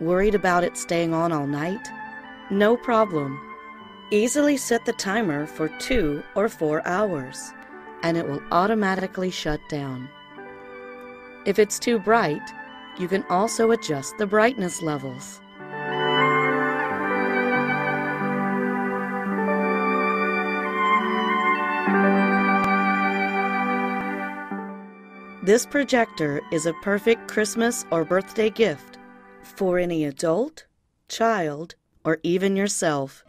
Worried about it staying on all night? No problem. Easily set the timer for two or four hours, and it will automatically shut down. If it's too bright, you can also adjust the brightness levels. This projector is a perfect Christmas or birthday gift for any adult, child, or even yourself.